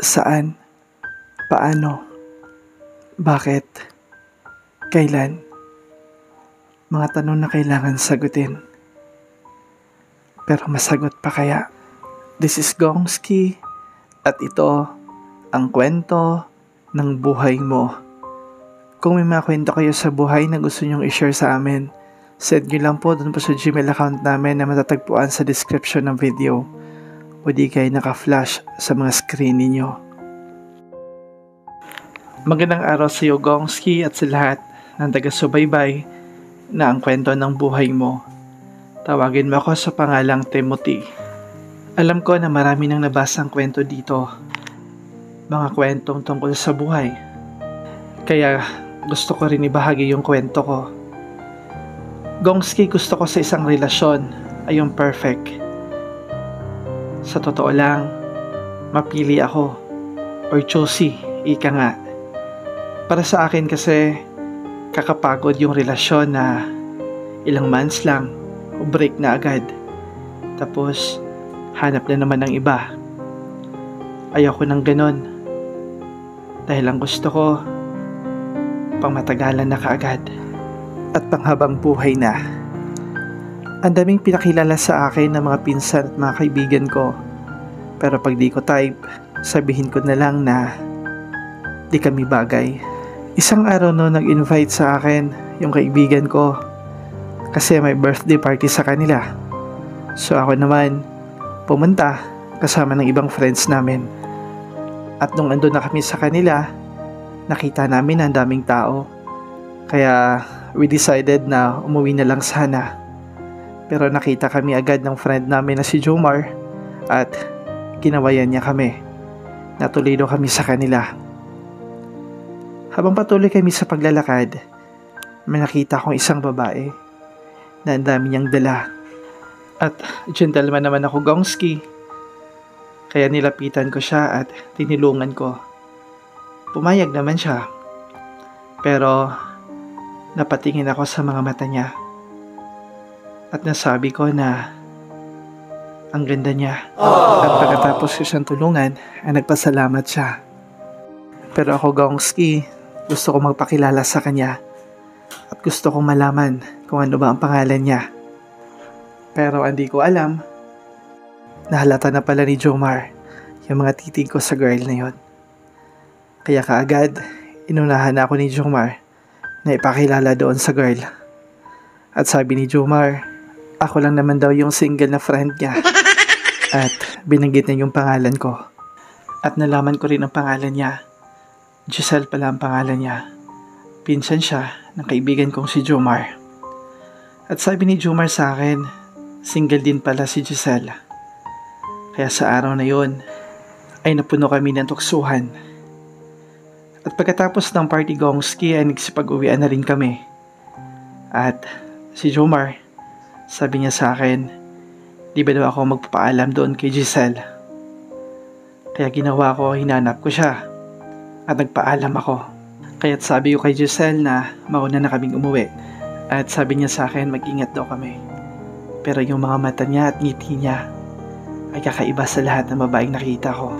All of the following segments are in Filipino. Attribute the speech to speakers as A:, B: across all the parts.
A: Saan? Paano? Bakit? Kailan? Mga tanong na kailangan sagutin. Pero masagot pa kaya? This is Gongski at ito ang kwento ng buhay mo. Kung may mga kwento kayo sa buhay na gusto nyong i-share sa amin, send nyo lang po dun po sa Gmail account namin na matatagpuan sa description ng video o di kayo naka-flash sa mga screen ninyo. Magandang araw sa iyo Gongski at sa lahat ng taga-subaybay na ang kwento ng buhay mo. Tawagin mo ako sa pangalang Timothy. Alam ko na marami nang nabasang kwento dito. Mga kwentong tungkol sa buhay. Kaya gusto ko rin ibahagi yung kwento ko. Gongski gusto ko sa isang relasyon ay yung perfect. Sa totoo lang, mapili ako or choosy, ika nga. Para sa akin kasi, kakapagod yung relasyon na ilang months lang o break na agad. Tapos, hanap na naman ng iba. Ayoko ng ganon. Dahil ang gusto ko, pangmatagalan na kaagad. At panghabang buhay na. Ang daming pinakilala sa akin ng mga pinsan at mga kaibigan ko. Pero pag di ko type, sabihin ko na lang na di kami bagay. Isang araw no nag-invite sa akin yung kaibigan ko kasi may birthday party sa kanila. So ako naman pumunta kasama ng ibang friends namin. At nung andun na kami sa kanila, nakita namin ang daming tao. Kaya we decided na umuwi na lang sana. Pero nakita kami agad ng friend namin na si Jomar at ginawayan niya kami. Natuloy daw kami sa kanila. Habang patuloy kami sa paglalakad, may nakita akong isang babae na ang dami niyang dala. At gentleman naman ako Gongski. Kaya nilapitan ko siya at tinilungan ko. Pumayag naman siya. Pero napatingin ako sa mga mata niya. At nasabi ko na ang ganda niya. At pagkatapos ko siyang tulungan, ay nagpasalamat siya. Pero ako Gongski, gusto ko magpakilala sa kanya at gusto kong malaman kung ano ba ang pangalan niya. Pero hindi ko alam, nahalata na pala ni Jomar yung mga titig ko sa girl na yon. Kaya kaagad, inunahan ako ni Jomar na ipakilala doon sa girl. At sabi ni Jomar, ako lang naman daw yung single na friend niya. At binanggit niya yung pangalan ko. At nalaman ko rin ang pangalan niya Giselle pala ang pangalan niya. Pinsan siya ng kaibigan kong si Jomar. At sabi ni Jomar sa akin, single din pala si Giselle. Kaya sa araw na yon ay napuno kami ng tuksuhan. At pagkatapos ng party gongski ay nagsipag-uwian na rin kami. At si Jomar, sabi niya sa akin, di ba daw ako magpapaalam doon kay Giselle? Kaya ginawa ko, hinanap ko siya at nagpaalam ako. Kaya't sabi ko kay Giselle na mauna na kaming umuwi. At sabi niya sa akin mag-ingat daw kami. Pero yung mga mata niya at ngiti niya ay kakaiba sa lahat ng babaeng nakita ko.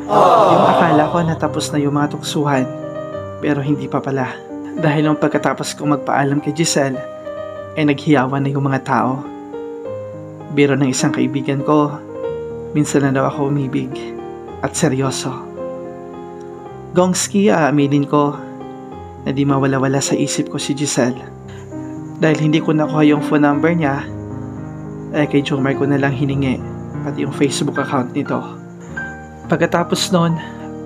A: Yung akala ko na tapos na yung mga tuksuhan. Pero hindi pa pala. Dahil nung pagkatapos kong magpaalam kay Giselle, ay naghiyawan na yung mga tao. Biro ng isang kaibigan ko, minsan na daw ako umibig at seryoso. Gongski, aaminin ko na di mawala-wala sa isip ko si Giselle. Dahil hindi ko nakuha yung phone number niya, eh kay Jomar ko na lang hiningi, pati yung Facebook account nito. Pagkatapos nun,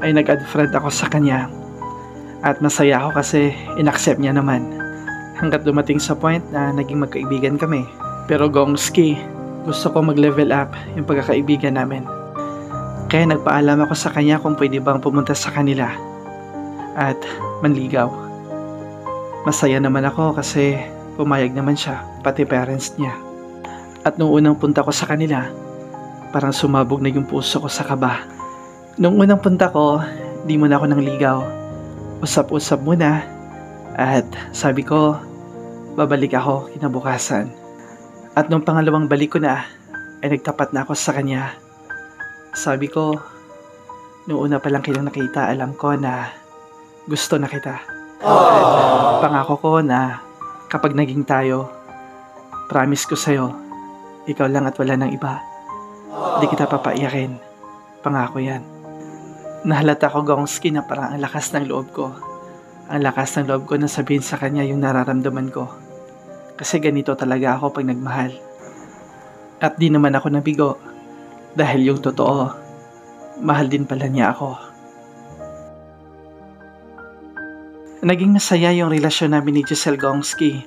A: ay nag-add friend ako sa kanya. At masaya ako kasi inaccept niya naman. Hanggat dumating sa point na naging magkaibigan kami. Pero Gongski, gusto ko mag-level up yung pagkakaibigan namin. Kaya nagpaalam ako sa kanya kung pwede bang pumunta sa kanila at manligaw. Masaya naman ako kasi pumayag naman siya, pati parents niya. At nung unang punta ko sa kanila, parang sumabog na yung puso ko sa kaba. Nung unang punta ko, di mo na ako nang ligaw. Usap-usap muna at sabi ko, babalik ako kinabukasan. At nung pangalawang balik ko na, ay nagtapat na ako sa kanya sabi ko, Noong una pa lang kitang nakita, alam ko na gusto na kita. Pangako ko na kapag naging tayo, promise ko sa'yo, ikaw lang at wala ng iba. Hindi kita papaiyakin. Pangako yan. Nahalata ko, Gongski, na parang ang lakas ng loob ko. Ang lakas ng loob ko na sabihin sa kanya yung nararamdaman ko. Kasi ganito talaga ako pag nagmahal. At di naman ako nabigo. Dahil yung totoo, mahal din pala niya ako. Naging masaya yung relasyon namin ni Giselle Gongski.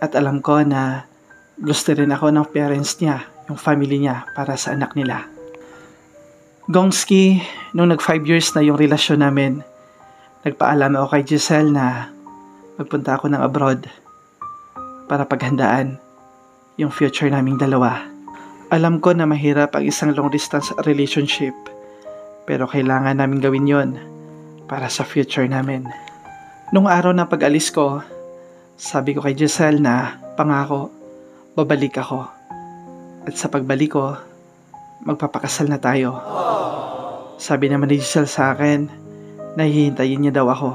A: At alam ko na gusto rin ako ng parents niya, yung family niya, para sa anak nila. Gongski, nung nag 5 years na yung relasyon namin, nagpaalam ako kay Giselle na magpunta ako ng abroad para paghandaan yung future naming dalawa. Alam ko na mahirap ang isang long distance relationship pero kailangan namin gawin yon para sa future namin. Nung araw ng pag-alis ko, sabi ko kay Giselle na pangako, babalik ako. At sa pagbalik ko, magpapakasal na tayo. Sabi naman ni Giselle sa akin, nahihintayin niya daw ako.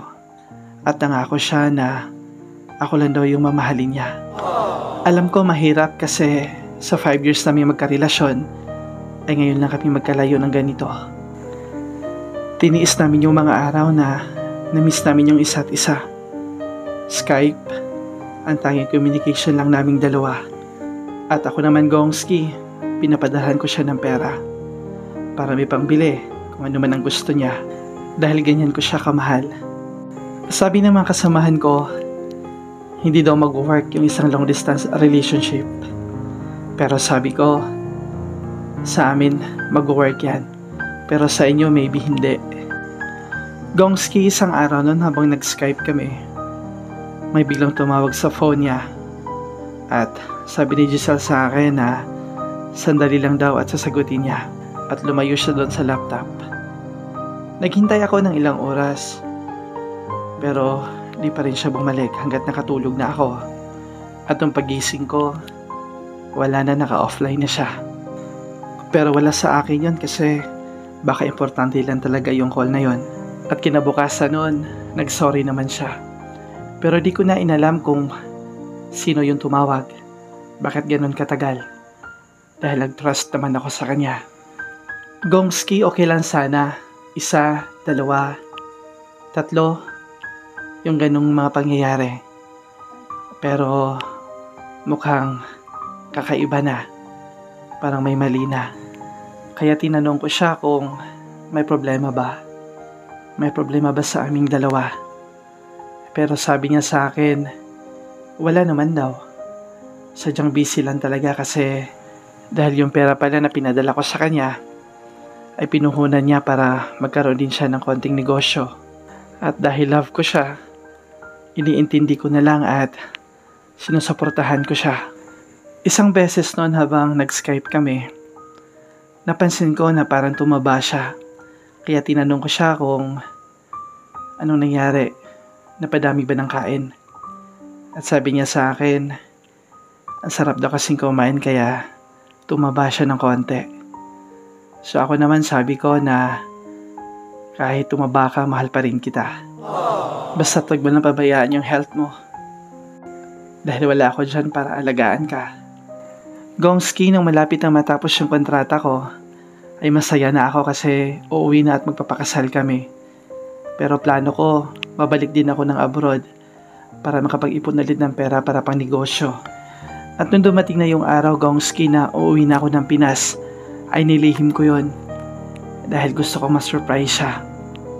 A: At nangako siya na ako lang daw yung mamahalin niya. Alam ko mahirap kasi sa 5 years namin magkarelasyon, ay ngayon lang kami magkalayo ng ganito. Tiniis namin yung mga araw na na-miss namin yung isa't isa. Skype, ang tanging communication lang naming dalawa. At ako naman Gongski, pinapadalhan ko siya ng pera. Para may pambili kung ano man ang gusto niya. Dahil ganyan ko siya kamahal. Sabi ng mga kasamahan ko, hindi daw mag-work yung isang long distance relationship. Pero sabi ko, sa amin mag-work yan. Pero sa inyo maybe hindi. Gongski isang araw nun habang nag-skype kami. May biglang tumawag sa phone niya. At sabi ni Giselle sa akin na sandali lang daw at sasagutin niya. At lumayo siya doon sa laptop. Naghintay ako ng ilang oras. Pero di pa rin siya bumalik hanggat nakatulog na ako. At nung pagising ko, wala na naka-offline na siya. Pero wala sa akin yon kasi baka importante lang talaga yung call na yon. At kinabukasan noon, nagsorry naman siya. Pero di ko na inalam kung sino yung tumawag. Bakit ganun katagal? Dahil nag-trust naman ako sa kanya. Gongski, okay lang sana. Isa, dalawa, tatlo, yung ganung mga pangyayari. Pero mukhang kakaiba na. Parang may mali na. Kaya tinanong ko siya kung may problema ba. May problema ba sa aming dalawa? Pero sabi niya sa akin, wala naman daw. Sadyang busy lang talaga kasi dahil yung pera pala na pinadala ko sa kanya ay pinuhunan niya para magkaroon din siya ng konting negosyo. At dahil love ko siya, iniintindi ko na lang at sinusuportahan ko siya. Isang beses noon habang nag-skype kami, napansin ko na parang tumaba siya kaya tinanong ko siya kung anong nangyari, napadami ba ng kain. At sabi niya sa akin, ang sarap daw kasing kumain kaya tumaba siya ng konti. So ako naman sabi ko na kahit tumaba ka, mahal pa rin kita. Basta wag mo lang pabayaan yung health mo. Dahil wala ako dyan para alagaan ka. Gongski, nung malapit na matapos yung kontrata ko, ay masaya na ako kasi uuwi na at magpapakasal kami. Pero plano ko, babalik din ako ng abroad para makapag-ipon ulit ng pera para pang negosyo. At nung dumating na yung araw, Gongski, na uuwi na ako ng Pinas, ay nilihim ko yon dahil gusto ko ma-surprise siya.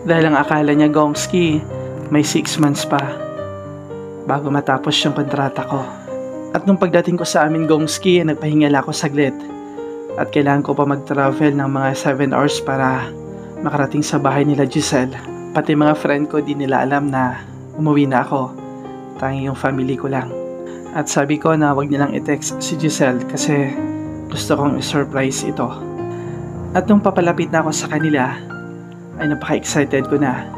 A: Dahil ang akala niya, Gongski, may 6 months pa bago matapos yung kontrata ko. At nung pagdating ko sa amin, Gongski, nagpahinga ako saglit at kailangan ko pa mag-travel ng mga 7 hours para makarating sa bahay nila Giselle. Pati mga friend ko di nila alam na umuwi na ako. Tangi yung family ko lang. At sabi ko na wag nilang i-text si Giselle kasi gusto kong i-surprise ito. At nung papalapit na ako sa kanila, ay napaka-excited ko na.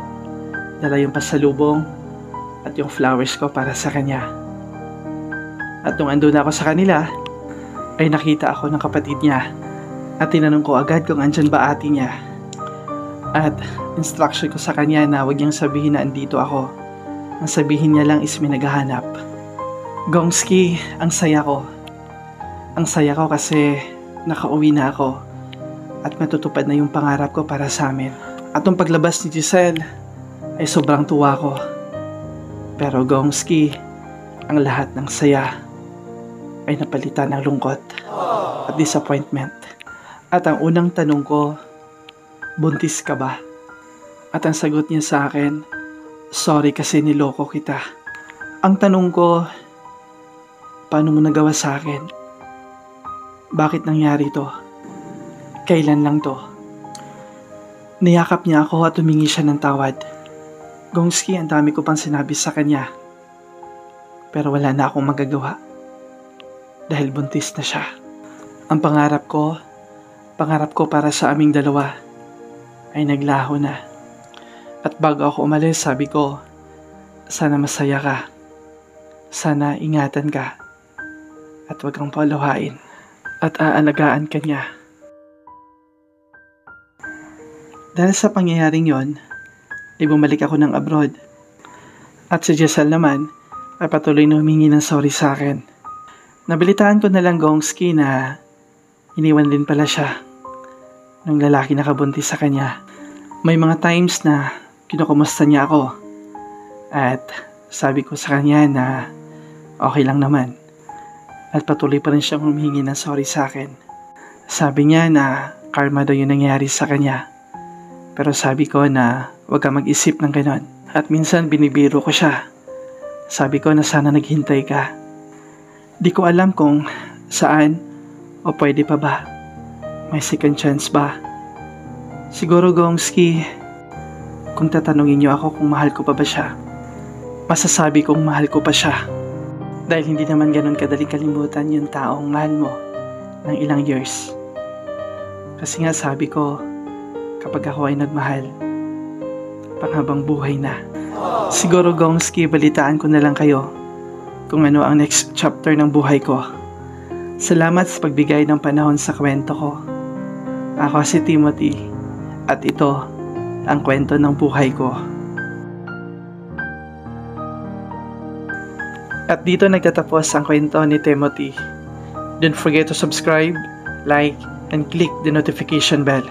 A: Dala yung pasalubong at yung flowers ko para sa kanya. At nung ando na ako sa kanila, ay nakita ako ng kapatid niya at tinanong ko agad kung andyan ba ate niya. At instruction ko sa kanya na huwag niyang sabihin na andito ako. Ang sabihin niya lang is may naghahanap. Gongski, ang saya ko. Ang saya ko kasi nakauwi na ako at matutupad na yung pangarap ko para sa amin. At nung paglabas ni Giselle, ay sobrang tuwa ko. Pero Gongski, ang lahat ng saya ay napalitan ng lungkot at disappointment. At ang unang tanong ko, buntis ka ba? At ang sagot niya sa akin, sorry kasi niloko kita. Ang tanong ko, paano mo nagawa sa akin? Bakit nangyari to? Kailan lang to? Niyakap niya ako at humingi siya ng tawad. Gongski, ang dami ko pang sinabi sa kanya. Pero wala na akong magagawa. Dahil buntis na siya. Ang pangarap ko, pangarap ko para sa aming dalawa, ay naglaho na. At bago ako umalis, sabi ko, sana masaya ka. Sana ingatan ka. At wag kang paluhain. At aalagaan ka niya. Dahil sa pangyayaring yon, ay bumalik ako ng abroad. At si Giselle naman ay patuloy na humingi ng sorry sa akin. Nabilitaan ko na lang Gongski na iniwan din pala siya ng lalaki na kabuntis sa kanya. May mga times na kinukumusta niya ako at sabi ko sa kanya na okay lang naman at patuloy pa rin siyang humingi ng sorry sa akin. Sabi niya na karma daw yung nangyari sa kanya. Pero sabi ko na huwag ka mag-isip ng ganon. At minsan binibiro ko siya. Sabi ko na sana naghintay ka. Di ko alam kung saan o pwede pa ba. May second chance ba? Siguro Gongski, kung tatanungin niyo ako kung mahal ko pa ba siya, masasabi kong mahal ko pa siya. Dahil hindi naman ganun kadaling kalimutan yung taong mahal mo ng ilang years. Kasi nga sabi ko, kapag ako ay nagmahal, panghabang buhay na. Siguro Gongski, balitaan ko na lang kayo kung ano ang next chapter ng buhay ko. Salamat sa pagbigay ng panahon sa kwento ko. Ako si Timothy at ito ang kwento ng buhay ko. At dito nagtatapos ang kwento ni Timothy. Don't forget to subscribe, like, and click the notification bell